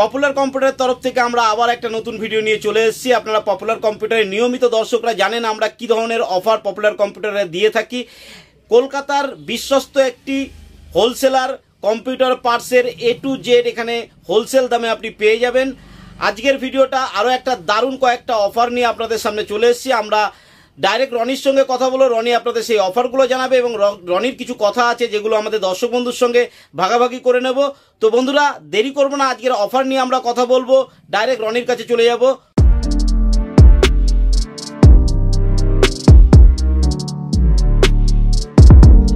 Popular কম্পিউটারের তরফ থেকে আমরা আবার একটা নতুন ভিডিও নিয়ে চলে এসেছি। আপনারা পপুলার কম্পিউটারের নিয়মিত দর্শকরা জানেন আমরা কি ধরনের অফার পপুলার কম্পিউটারে দিয়ে থাকি। কলকাতার বিশ্বস্ত একটি হোলসেলার কম্পিউটার পার্টসের এ টু জেড এখানে হোলসেল দামে আপনি পেয়ে যাবেন। আজকের ভিডিওটা আরও একটা দারুণ কয়েকটা অফার নিয়ে আপনাদের সামনে চলে এসেছি। আমরা ডাইরেক্ট রনির সঙ্গে কথা বলো রনি আপনাদের সেই অফারগুলো জানাবে এবং রনির কিছু কথা আছে যেগুলো আমাদের দর্শক বন্ধুর সঙ্গে ভাগাভাগি করে নেব। তো বন্ধুরা দেরি করব না আজকের অফার নিয়ে আমরা কথা বলব। ডাইরেক্ট রনির কাছে চলে যাব।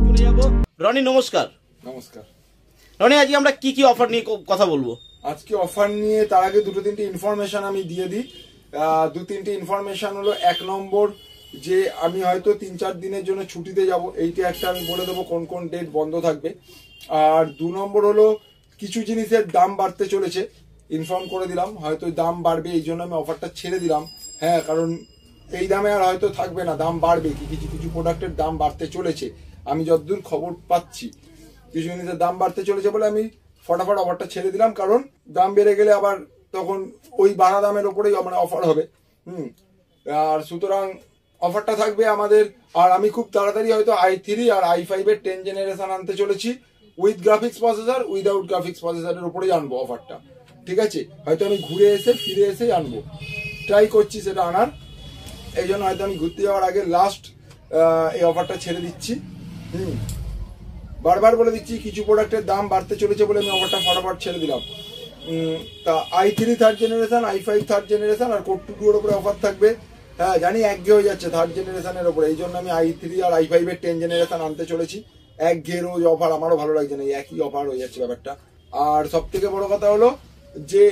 চলে যাব। রনি নমস্কার। নমস্কার। রনি আজকে আমরা কি কি অফার নিয়ে কথা বলব? আজকে অফার নিয়ে তার আগে দুটো তিনটে ইনফরমেশন আমি দিয়ে দিই। দু তিনটে ইনফরমেশন হলো এক নম্বর যে আমি হয়তো তিন চার দিনের জন্য ছুটিতে যাব, এইটা একটা আমি বলে দেবো কোন কোন ডেট বন্ধ থাকবে। আর দু নম্বর হলো, কিছু জিনিসের দাম বাড়তে চলেছে ইনফর্ম করে দিলাম, হয়তো দাম বাড়বে, এই জন্য আমি অফারটা ছেড়ে দিলাম। হ্যাঁ কারণ এই দামে আর হয়তো থাকবে না, দাম বাড়বে, কিছু কিছু প্রোডাক্টের দাম বাড়তে চলেছে, আমি যতদূর খবর পাচ্ছি। কিছু জিনিসের দাম বাড়তে চলেছে বলে আমি ফটাফট অফারটা ছেড়ে দিলাম, কারণ দাম বেড়ে গেলে আবার তখন ওই বাড়া দামের ওপরেই মানে অফার হবে। হুম, আর সুতরাং অফারটা থাকবে আমাদের, আর আমি খুব তাড়াতাড়ি হয়তো আই থ্রি আর আই ফাইভ এর টেন জেনারেশন আনতে চলেছি। With graphics processor without graphics প্রসেসরের উপরেই আনব অফারটা। ঠিক আছে? হয়তো আমি ঘুরে এসে, ফিরে এসে আনব। ট্রাই করছি সেটা আনার। এই জন্য হয়তো আমি ঘুরতে যাওয়ার আগে লাস্ট এই অফারটা ছেড়ে দিচ্ছি। হুম। বারবার বলে দিচ্ছি, কিছু প্রোডাক্টের দাম বাড়তে চলেছে বলে আমি অফারটা ফটাফট ছেড়ে দিলাম। তা i three third generation i five third generation R core two টুর উপরে অফার থাকবে। হ্যাঁ জানি একঘে হয়ে যাচ্ছে থার্ড জেনারেশনের উপরে এই জন্য আমি আই থ্রি আর আই ফাইভের টেন জেনারেশন আনতে চলেছি। একঘে রোজ অফার আমারও ভালো লাগছে না একই অফার হয়ে যাচ্ছে ব্যাপারটা। আর সব থেকে বড় কথা হলো যে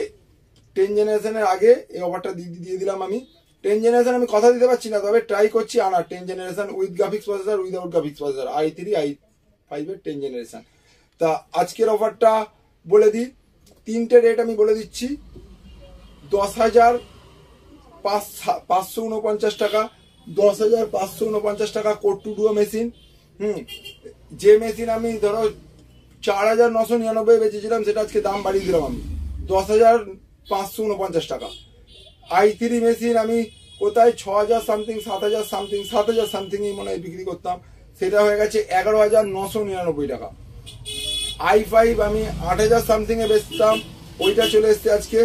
টেন জেনারেশনের আগে এই অফারটা দিয়ে দিলাম আমি। টেন জেনারেশন আমি কথা দিতে পারছি না, তবে ট্রাই করছি আনার। Ten generation with graphics processor without graphics processor i three i ফাইভের টেন জেনারেশন তা আজকের অফারটা বলে দিই। তিনটে রেট আমি বলে দিচ্ছি। দশ হাজার পাঁচ পাঁচশো উনপঞ্চাশ টাকা, দশ হাজার পাঁচশো উনপঞ্চাশ টাকা কোড মেশিন। হুম, যে মেশিন আমি ধরো চার হাজার নশো নিরানব্বই বেচেছিলাম, সেটা আজকে দাম বাড়িয়ে দিলাম আমি। দশ হাজার পাঁচশো উনপঞ্চাশ টাকা। আই থ্রি মেশিন আমি কোথায় ছ হাজার সামথিং সাত হাজার সামথিং সাত হাজার সামথিংই মনে হয় বিক্রি করতাম। সেটা হয়ে গেছে এগারো হাজার নশো নিরানব্বই টাকা। আই ফাইভ আমি আট হাজার সামথিং এ বেচতাম, ওইটা চলে এসছে আজকে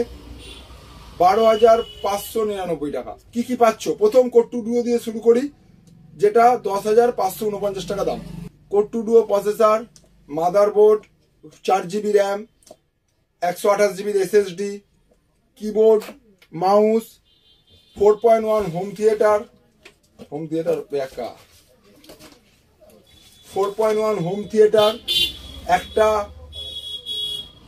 বারো হাজার পাঁচশো নিরানব্বই টাকা। কি কি পাচ্ছ? প্রথম কোট্টু ডুয়ো দিয়ে শুরু করি, যেটা দশ হাজার পাঁচশো উনপঞ্চাশ টাকা দাম। Core two duo processor motherboard চার জিবি র্যাম একশো আঠাশ জিবির SSD keyboard mouse four point one home theatre home theatre একা। Four point one home theatre একটা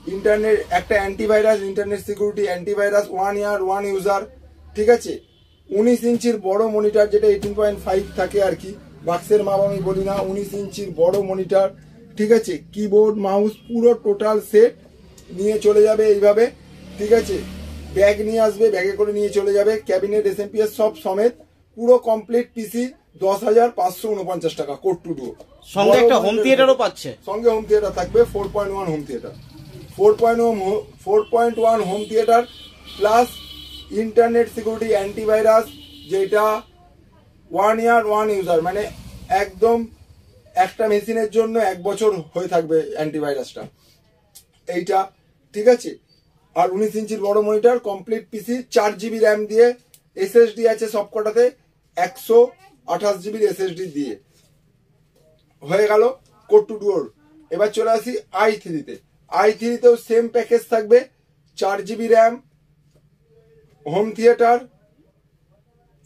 ইন্টারনেট একটা antivirus internet security antivirus one year one user ঠিক আছে? উনিশ ইঞ্চির বড় মনিটর যেটা এইটিন পয়েন্ট ফাইভ থাকে আর কি বাক্সের মাপ আমি বলি না উনিশ ইঞ্চির বড় মনিটর ঠিক আছে? কিবোর্ড মাউস পুরো টোটাল সেট নিয়ে চলে যাবে এইভাবে ঠিক আছে? ব্যাগ নিয়ে আসবে ব্যাগে করে নিয়ে চলে যাবে ক্যাবিনেট এসএমপিএস সব সমেত পুরো কমপ্লিট পিসি দশ হাজার পাঁচশো উনপঞ্চাশ টাকা কোট টু ডু সঙ্গে একটা হোম থিয়েটারও পাচ্ছে। সঙ্গে হোম থিয়েটার থাকবে four point one home theatre four point four point one home theatre plus internet security antivirus যেটা ওয়ান ইয়ার ওয়ান ইউজার মানে একদম একটা মেশিনের জন্য এক বছর হয়ে থাকবে অ্যান্টিভাইরাসটা এইটা, ঠিক আছে? আর উনিশ ইঞ্চির বড় মনিটর কমপ্লিট পিসি চার জিবি র্যাম দিয়ে এসএসডি আছে সবকটাতে, একশো আঠাশ জিবির এসএসডি দিয়ে। হয়ে গেল কোড টু ডুয়োর এবার চলে আসি আই থ্রিতে আই থ্রিতেও সেম প্যাকেজ থাকবে। চার জিবি র্যাম হোম থিয়েটার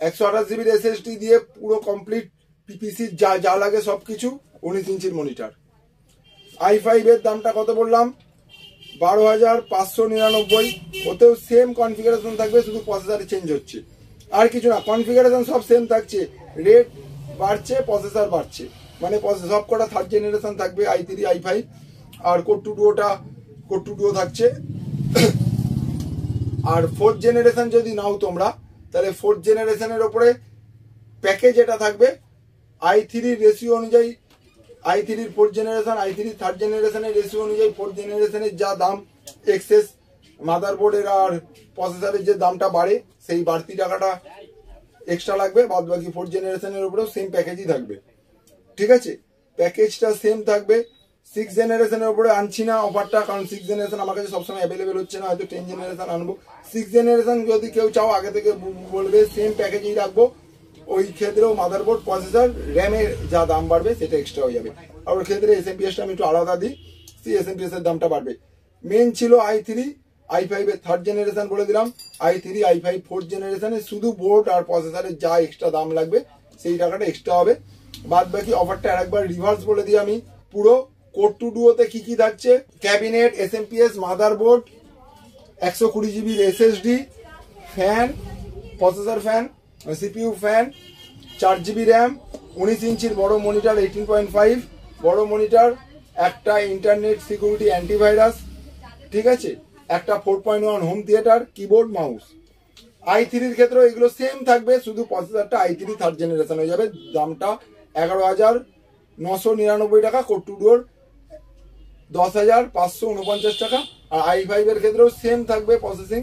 একশো আঠাশ জিবির এসএসডি দিয়ে পুরো কমপ্লিট পিপিসি যা যা লাগে সব কিছু উনিশ ইঞ্চির মনিটর আই ফাইভ এর দামটা কত বললাম? বারো হাজার পাঁচশো নিরানব্বই। ওতেও সেম কনফিগারেশন থাকবে, শুধু প্রসেসরে চেঞ্জ হচ্ছে। আর কিছু না কনফিগারেশন সব সেম থাকছে। রেট বাড়ছে প্রসেসার বাড়ছে। মানে সব কটা থার্ড জেনারেশন থাকবে আই থ্রি আই ফাইভ আর কোড টু ডুওটা কোড টু ডুও থাকছে। আর ফোর্থ জেনারেশন যদি নাও তোমরা, তাহলে ফোর্থ জেনারেশনের ওপরে প্যাকেজ এটা থাকবে আই থ্রির রেশিও অনুযায়ী আই থ্রির fourth generation i three third জেনারেশনের রেশিও অনুযায়ী ফোর্থ জেনারেশনের যা দাম এক্সেস মাদারবোর্ডের আর প্রসেসারের যে দামটা বাড়ে, সেই বাড়তি টাকাটা এক্সট্রা লাগবে বাদ বাকি ফোর্থ জেনারেশনের উপরেও সেম প্যাকেজই থাকবে। ঠিক আছে? প্যাকেজটা সেম থাকবে। সিক্স জেনারেশনের উপরে আনছি না অফারটা কারণ সিক্স জেনারেশন আমার কাছে সবসময় অ্যাভেলেবেল হচ্ছে না, হয়তো টেন জেনারেশন আনব। সিক্স জেনারেশন যদি কেউ চাও, আগে থেকে বলবে সেম প্যাকেজেই রাখব। ওই ক্ষেত্রেও মাদারবোর্ড প্রসেসর র্যামের যা দাম বাড়বে, সেটা এক্সট্রা হয়ে যাবে। আর ওর ক্ষেত্রে এস এম পি এসটা আমি একটু আলাদা দিই, সেই এস এম পি এস এর দামটা বাড়বে। মেন ছিল আই থ্রি আই ফাইভের থার্ড জেনারেশন বলে দিলাম। I three i five fourth জেনারেশনে শুধু বোর্ড আর প্রসেসরের যা এক্সট্রা দাম লাগবে, সেই টাকাটা এক্সট্রা হবে। বাদ বাকি অফারটা আরেকবার রিভার্স বলে দিই আমি, পুরো কোড টু ডুয়োতে কি কি থাকছে cabinet S M P S motherboard, একশো কুড়ি জিবির SSD fan, processor fan CPU fan, চার জিবি র্যাম, উনিশ ইঞ্চির বড় মনিটর এইটিন পয়েন্ট ফাইভ, বড় মনিটর, একটা ইন্টারনেট সিকিউরিটি অ্যান্টিভাইরাস, ঠিক আছে? একটা four point one home theatre, keyboard, mouse. I থ্রির ক্ষেত্রে এগুলো সেম থাকবে, শুধু প্রসেসরটা আই থ্রি থার্ড জেনারেশন হয়ে যাবে। দামটা এগারো হাজার নশো নিরানব্বই টাকা কোট্টুডোর দশ হাজার পাঁচশো উনপঞ্চাশ টাকা। আর আই ফাইভ এর ক্ষেত্রেও সেম থাকবে প্রসেসিং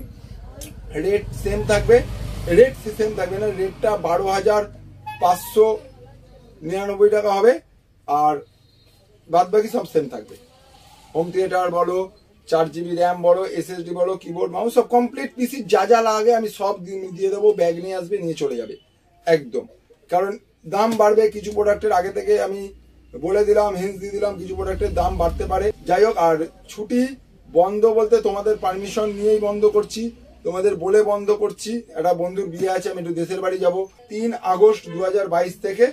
রেট সেম থাকবে। রেট সেম থাকবে না রেটটা বারো হাজার পাঁচশো নিরানব্বই টাকা হবে। আর বাদ বাকি সব সেম থাকবে। হোম থিয়েটার বলো, চার জিবি র্যাম বলো এসএসডি বলো কিবোর্ড মাউস সব কমপ্লিট পিসি যা যা লাগে আমি সব দিয়ে দেবো ব্যাগ নিয়ে আসবে, নিয়ে চলে যাবে। একদম। কারণ দাম বাড়বে কিছু প্রোডাক্টের আগে থেকে আমি বলে দিলাম হিন্স দিয়ে দিলাম, কিছু প্রোডাক্টের দাম বাড়তে পারে। যাই হোক, আর ছুটি বন্ধ বলতে তোমাদের পারমিশন নিয়েই বন্ধ করছি। তোমাদের বলে বন্ধ করছি। একটা বন্ধুর বিয়ে আছে, আমি একটু দেশের বাড়ি যাব। তিন আগস্ট দু হাজার বাইশ থেকে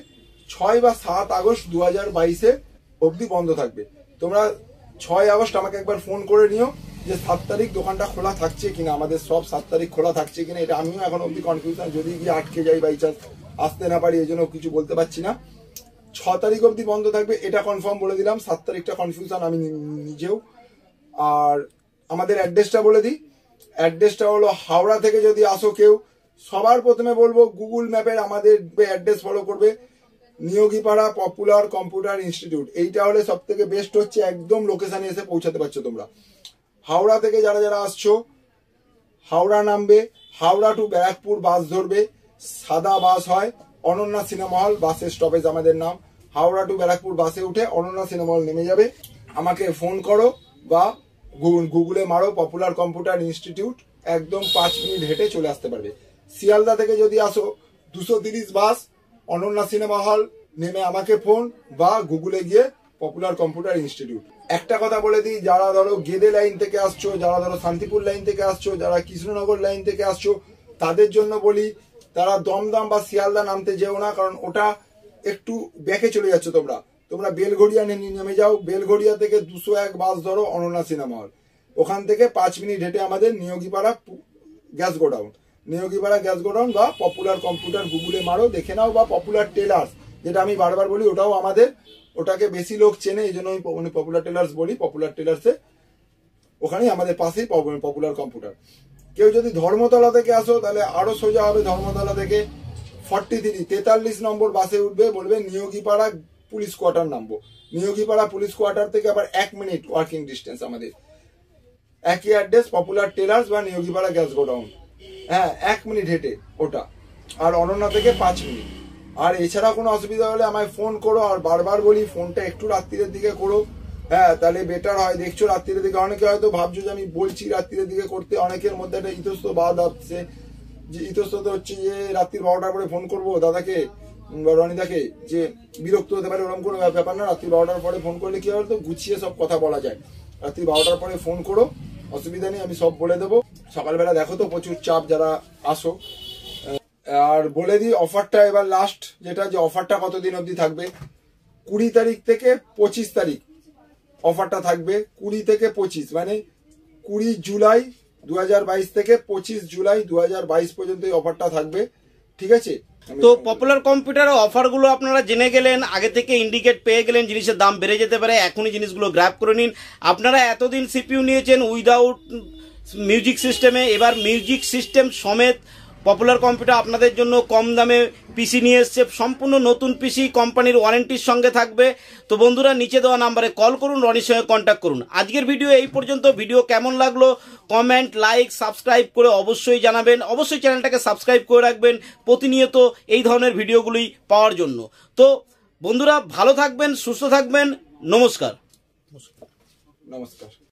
ছয় বা সাত আগস্ট দু হাজার বাইশে অবধি বন্ধ থাকবে। তোমরা ছয় আগস্ট আমাকে একবার ফোন করে নিও যে সাত তারিখ দোকানটা খোলা থাকছে কিনা। আমাদের সব সাত তারিখ খোলা থাকছে কিনা, এটা আমিও এখন অবধি কনফিউশন যদি গিয়ে আটকে যাই বাই চান্স আসতে না পারি, এই জন্য কিছু বলতে পারছি না। ছ তারিখ অবধি বন্ধ থাকবে, এটা কনফার্ম বলে দিলাম। সাত তারিখটা কনফিউশন আমি নিজেও। আর আমাদের অ্যাড্রেসটা বলে দিই। অ্যাড্রেসটা হলো হাওড়া থেকে যদি আসো কেউ, সবার প্রথমে বলব গুগল ম্যাপের আমাদের অ্যাড্রেস ফলো করবে। নিয়োগীপাড়া পপুলার কম্পিউটার ইনস্টিটিউট এইটা হলে সব থেকে বেস্ট হচ্ছে, একদম লোকেশানে এসে পৌঁছাতে পারছ তোমরা। হাওড়া থেকে যারা যারা আসছো, হাওড়া নামবে, হাওড়া টু ব্যারাকপুর বাস ধরবে, সাদা বাস হয়। অনন্যা সিনেমা হল বাসের স্টপেজ আমাদের নাম। হাওড়া টু ব্যারাকপুর বাসে উঠে অনন্যা সিনেমা হল নেমে যাবে। আমাকে ফোন করো বা গুগলে মারো পপুলার কম্পিউটার ইনস্টিটিউট একদম পাঁচ মিনিট হেঁটে চলে আসতে পারবে। শিয়ালদা থেকে যদি আসো, দুশো তিরিশ বাস, অনন্যা সিনেমা হল নেমে আমাকে ফোন বা গুগলে গিয়ে পপুলার কম্পিউটার ইনস্টিটিউট একটা কথা বলে দিই, যারা ধরো গেদে লাইন থেকে আসছো, যারা ধরো শান্তিপুর লাইন থেকে আসছো, যারা কৃষ্ণনগর লাইন থেকে আসছো, তাদের জন্য বলি তারা দমদম বা শিয়ালদা নামতে যেও না, কারণ ওটা একটু ব্যাকে চলে যাচ্ছে তোমরা। তোমরা বেলঘড়িয়া নেমে যাও। বেলঘড়িয়া থেকে দুশো এক বাস ধরো অনন্যা সিনেমা হল। ওখান থেকে পাঁচ মিনিট হেঁটে আমাদের Niyogipara gas godown. Niyogipara gas godown বা পপুলার কম্পিউটার গুগলে মারো, দেখে নাও, বা পপুলার টেলার্স, যেটা আমি বারবার বলি, ওটাও আমাদের, ওটাকে বেশি লোক চেনে, এই জন্য আমি পপুলার টেলার্স বলি, পপুলার টেলার্সে ওখানেই আমাদের পাশেই পপুলার কম্পিউটার। কেউ যদি ধর্মতলা থেকে আসো, তাহলে আরও সোজা হবে ধর্মতলা থেকে। ফর্টি থ্রি তেতাল্লিশ নম্বর বাসে উঠবে, বলবে নিয়োগীপাড়া পুলিশ কোয়ার্টার নামবো। নিয়োগীপাড়া পুলিশ কোয়ার্টার থেকে আবার এক মিনিট ওয়ার্কিং ডিস্টেন্স আমাদের। একই অ্যাড্রেস, পপুলার টেলার্স বা নিয়োগীপাড়া গ্যাস গোডাউন। হ্যাঁ এক মিনিট হেঁটে ওটা। আর অনন্যা থেকে পাঁচ মিনিট। আর এছাড়া কোনো অসুবিধা হলে আমায় ফোন করো, আর বারবার বলি, ফোনটা একটু রাত্রিরের দিকে করো। হ্যাঁ তাহলে বেটার হয়। দেখছ রাত্রিরের দিকে অনেকে হয়তো ভাবছ যে আমি বলছি রাত্রিরের দিকে করতে। অনেকের মধ্যে একটা ইতস্ত বাদ আসছে যে ইতস্তত হচ্ছে যে, রাত্রির বারোটার পরে ফোন করব দাদাকে রনিদাকে, যে বিরক্ত হতে পারে ওরকম কোনো ব্যাপার না। রাত্রি বারোটার পরে ফোন করলে কি হয় তো গুছিয়ে সব কথা বলা যায়। রাত্রি বারোটার পরে ফোন করো, অসুবিধা নেই, আমি সব বলে দেবো। সকালবেলা দেখো তো প্রচুর চাপ যারা আসো। আর বলে দিই অফারটা এবার লাস্ট যেটা যে অফারটা কতদিন অবধি থাকবে? কুড়ি তারিখ থেকে পঁচিশ তারিখ। অফারটা থাকবে কুড়ি থেকে পঁচিশ মানে কুড়ি জুলাই দু হাজার বাইশ থেকে পঁচিশ জুলাই দু পর্যন্ত এই অফারটা থাকবে ঠিক আছে? তো পপুলার কম্পিউটারের অফারগুলো আপনারা জেনে গেলেন আগে থেকে ইন্ডিকেট পেয়ে গেলেন জিনিসের দাম বেড়ে যেতে পারে এখনই জিনিসগুলো গ্র্যাব করে নিন। আপনারা এতদিন সিপিইউ নিয়েছেন উইদাউট মিউজিক সিস্টেমে এবার মিউজিক সিস্টেম সমেত পপুলার কম্পিউটার আপনাদের জন্য কম দামে পিসি নিয়ে এসছে। সম্পূর্ণ নতুন পিসি কোম্পানির ওয়ারেন্টির সঙ্গে থাকবে। তো বন্ধুরা, নিচে দেওয়া নাম্বারে কল করুন, রনির সঙ্গে কন্ট্যাক্ট করুন। আজকের ভিডিও এই পর্যন্ত। ভিডিও কেমন লাগল? কমেন্ট লাইক সাবস্ক্রাইব করে অবশ্যই জানাবেন। অবশ্যই চ্যানেলটাকে সাবস্ক্রাইব করে রাখবেন প্রতিনিয়ত এই ধরনের ভিডিওগুলি পাওয়ার জন্য। তো বন্ধুরা, ভালো থাকবেন, সুস্থ থাকবেন। নমস্কার। নমস্কার।